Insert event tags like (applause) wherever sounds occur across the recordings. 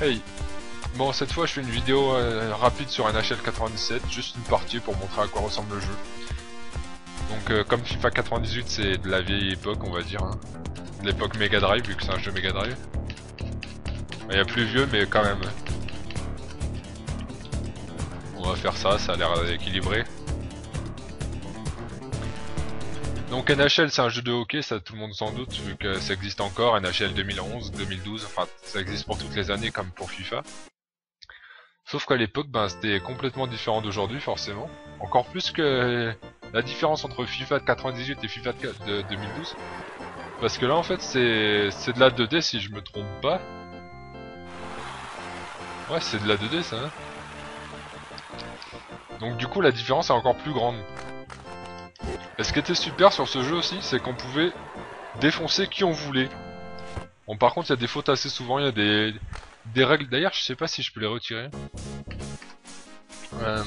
Hey Bon, cette fois je fais une vidéo euh, rapide sur NHL 97, juste une partie pour montrer à quoi ressemble le jeu. Donc euh, comme FIFA 98 c'est de la vieille époque on va dire, hein. de l'époque Mega Drive vu que c'est un jeu Mega Drive. Il y a plus vieux mais quand même. On va faire ça, ça a l'air équilibré. Donc NHL c'est un jeu de hockey, ça tout le monde sans doute, vu que ça existe encore, NHL 2011, 2012, enfin ça existe pour toutes les années comme pour FIFA. Sauf qu'à l'époque, ben, c'était complètement différent d'aujourd'hui forcément. Encore plus que la différence entre FIFA de 98 et FIFA de 2012. Parce que là en fait c'est de la 2D si je me trompe pas. Ouais c'est de la 2D ça. Hein Donc du coup la différence est encore plus grande. Et ce qui était super sur ce jeu aussi, c'est qu'on pouvait défoncer qui on voulait. Bon par contre il y a des fautes assez souvent, il y a des, des règles. D'ailleurs je sais pas si je peux les retirer. Euh...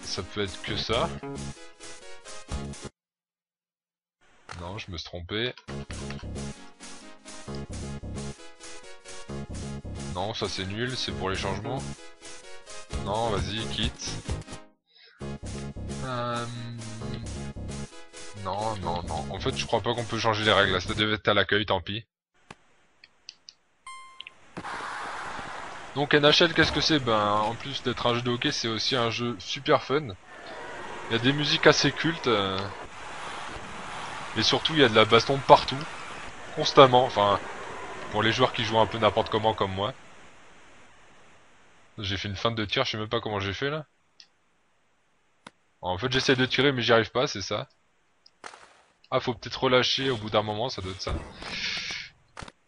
Ça peut être que ça. Non, je me suis trompé. Non, ça c'est nul, c'est pour les changements. Non, vas-y, quitte. Euh... Non, non, non. En fait, je crois pas qu'on peut changer les règles. Ça devait être à l'accueil, tant pis. Donc NHL, qu'est-ce que c'est? Ben, en plus d'être un jeu de hockey, c'est aussi un jeu super fun. Il y a des musiques assez cultes. Euh... Et surtout, il y a de la baston partout. Constamment, enfin... Pour les joueurs qui jouent un peu n'importe comment comme moi. J'ai fait une fin de tir, je sais même pas comment j'ai fait là. En fait j'essaie de tirer mais j'y arrive pas, c'est ça. Ah faut peut-être relâcher au bout d'un moment, ça doit être ça.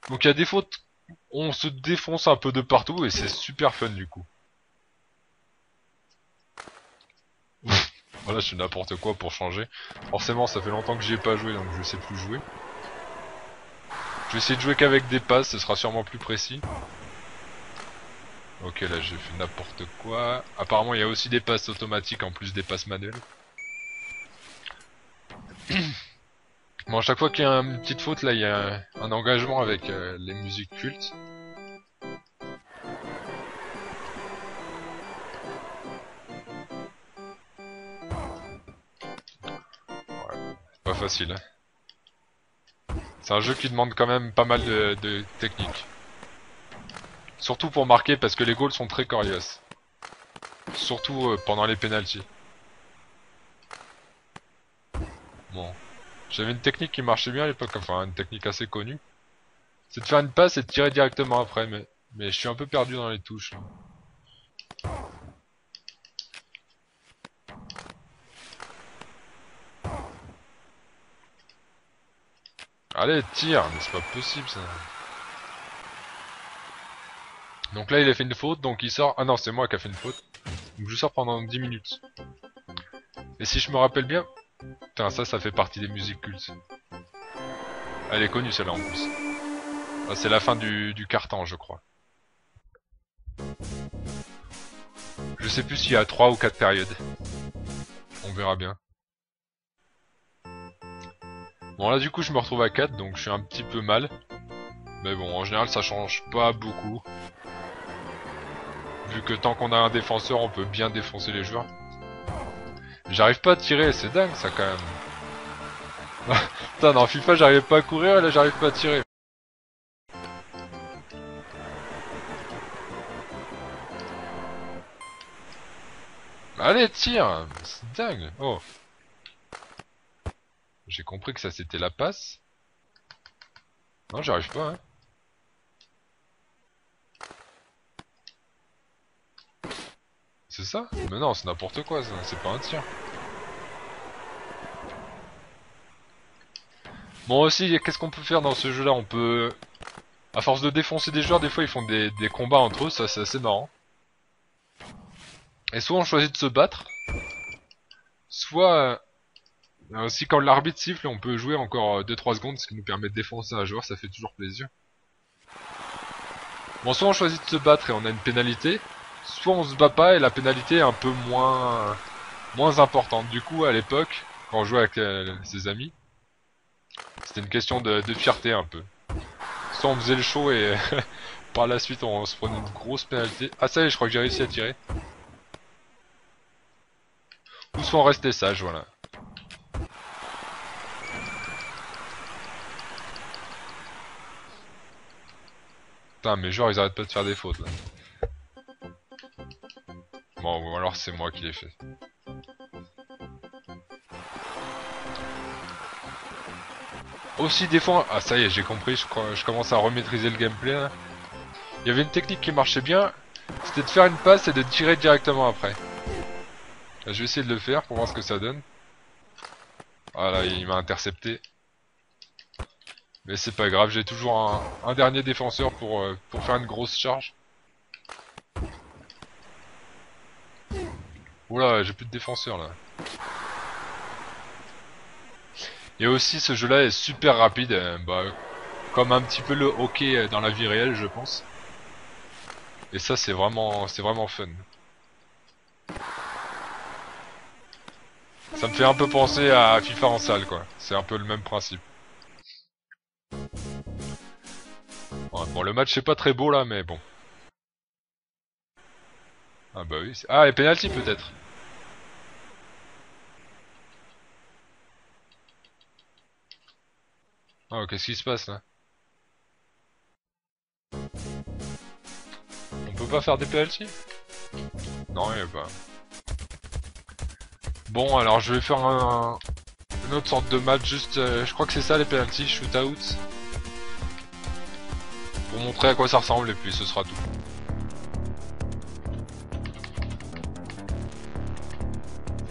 Donc il y a des fautes, on se défonce un peu de partout et c'est super fun du coup. (laughs) voilà, je n'importe quoi pour changer. Forcément ça fait longtemps que j'y ai pas joué donc je sais plus jouer. Je vais essayer de jouer qu'avec des passes, ce sera sûrement plus précis. Ok, là j'ai fait n'importe quoi. Apparemment, il y a aussi des passes automatiques en plus des passes manuelles. (clears throat) bon, à chaque fois qu'il y a une petite faute, là, il y a un engagement avec euh, les musiques cultes. Pas facile. Hein. C'est un jeu qui demande quand même pas mal de, de technique. Surtout pour marquer parce que les goals sont très coriaces. Surtout euh, pendant les pénalties. Bon. J'avais une technique qui marchait bien à l'époque, enfin une technique assez connue. C'est de faire une passe et de tirer directement après, mais, mais je suis un peu perdu dans les touches. Allez, tire Mais c'est pas possible ça donc là il a fait une faute, donc il sort... Ah non, c'est moi qui a fait une faute. Donc je sors pendant 10 minutes. Et si je me rappelle bien... Putain, ça, ça fait partie des musiques cultes. Elle est connue celle-là en plus. Ah, c'est la fin du, du carton, je crois. Je sais plus s'il y a 3 ou 4 périodes. On verra bien. Bon là du coup je me retrouve à 4 donc je suis un petit peu mal. Mais bon en général ça change pas beaucoup. Vu que tant qu'on a un défenseur, on peut bien défoncer les joueurs. J'arrive pas à tirer, c'est dingue ça quand même. (laughs) Putain, dans FIFA j'arrive pas à courir là j'arrive pas à tirer. Allez, tire C'est dingue Oh J'ai compris que ça c'était la passe. Non, j'arrive pas, hein. C'est ça. Mais non, c'est n'importe quoi, c'est pas un tir. Bon aussi, qu'est-ce qu'on peut faire dans ce jeu-là? On peut... À force de défoncer des joueurs, des fois ils font des, combats entre eux, ça c'est assez marrant. Et soit on choisit de se battre, soit... Euh, aussi quand l'arbitre siffle, on peut jouer encore 2-3 euh, secondes, ce qui nous permet de défoncer un joueur, ça fait toujours plaisir. Bon, soit on choisit de se battre et on a une pénalité, soit on se bat pas et la pénalité est un peu moins moins importante. Du coup, à l'époque, quand on jouait avec euh, ses amis, c'était une question de, fierté un peu. ça on faisait le show et (laughs) par la suite on se prenait une grosse pénalité. Ah ça y est, je crois que j'ai réussi à tirer. Ou soit on restait sage, voilà. Putain, mes joueurs ils arrêtent pas de faire des fautes là. Ou alors c'est moi qui l'ai fait. Aussi fois... Ah ça y est, j'ai compris, je, commence à remaîtriser le gameplay là. Il y avait une technique qui marchait bien, c'était de faire une passe et de tirer directement après. Je vais essayer de le faire pour voir ce que ça donne. Voilà, il m'a intercepté. Mais c'est pas grave, j'ai toujours un, dernier défenseur pour, euh, pour faire une grosse charge. Oula, j'ai plus de défenseurs là. Et aussi ce jeu là est super rapide, euh, bah, comme un petit peu le hockey euh, dans la vie réelle je pense. Et ça c'est vraiment c'est vraiment fun. Ça me fait un peu penser à FIFA en salle quoi, c'est un peu le même principe. bon le match c'est pas très beau là mais bon. Ah bah oui, ah et penalty peut-être. Oh, qu'est-ce qui se passe là? On peut pas faire des penalty Non, il a pas. Bon, alors je vais faire un, autre sorte de match, juste, euh, je crois que c'est ça les penalty, shootout. Pour montrer à quoi ça ressemble et puis ce sera tout.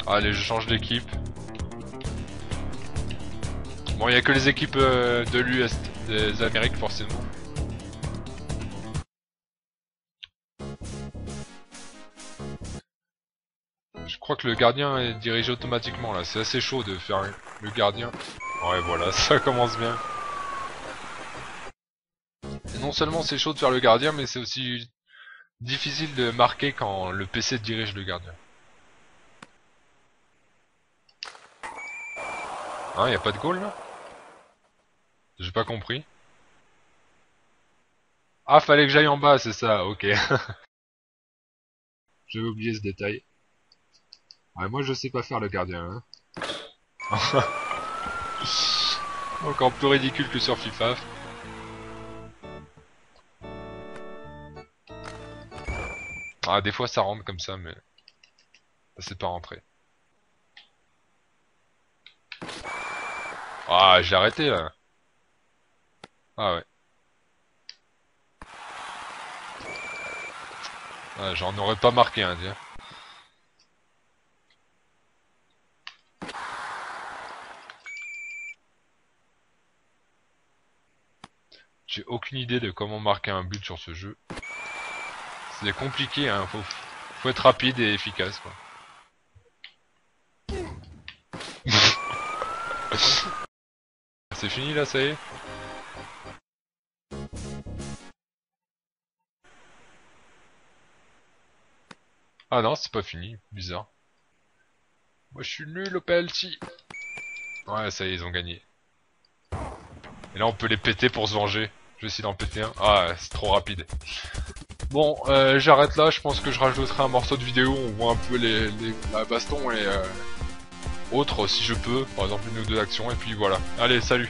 Allez, je change d'équipe. Bon, il n'y a que les équipes euh, de l'US, des Amériques forcément. Je crois que le gardien est dirigé automatiquement là, c'est assez chaud de faire le gardien. Ouais voilà, (laughs) ça commence bien. Non seulement c'est chaud de faire le gardien, mais c'est aussi difficile de marquer quand le PC dirige le gardien. Ah, y a pas de goal là? J'ai pas compris. Ah, fallait que j'aille en bas, c'est ça, ok. (laughs) J'avais oublié ce détail. Ouais, moi je sais pas faire le gardien. Hein. (laughs) Encore plus ridicule que sur FIFA. Ah, des fois ça rentre comme ça, mais... Ça c'est pas rentré. Ah, j'ai arrêté là. Ah ouais. Ah, J'en aurais pas marqué un, tiens. J'ai aucune idée de comment marquer un but sur ce jeu. C'est compliqué, hein. Faut, faut être rapide et efficace, quoi. (laughs) C'est fini là, ça y est Ah non, c'est pas fini, bizarre. Moi je suis nul au penalty. Ouais, ça y est, ils ont gagné. Et là on peut les péter pour se venger. Je vais essayer d'en péter un. Ah, c'est trop rapide. Bon, euh, j'arrête là, je pense que je rajouterai un morceau de vidéo, on voit un peu les, les la baston et euh, autres si je peux, par exemple une ou deux actions, et puis voilà. Allez, salut